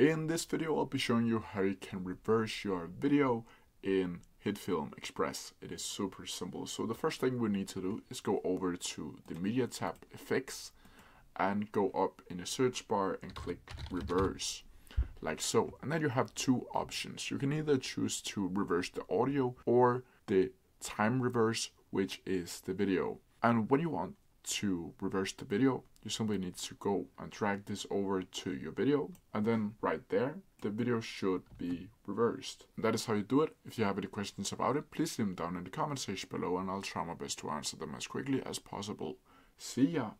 In this video I'll be showing you how you can reverse your video in HitFilm Express. It is super simple. So the first thing we need to do is go over to the media tab effects and go up in the search bar and click reverse like so. And then you have two options. You can either choose to reverse the audio or the time reverse, which is the video. And when you want to reverse the video, you simply need to go and drag this over to your video. And then right there, the video should be reversed. And that is how you do it. If you have any questions about it, please leave them down in the comment section below and I'll try my best to answer them as quickly as possible. See ya!